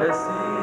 Esse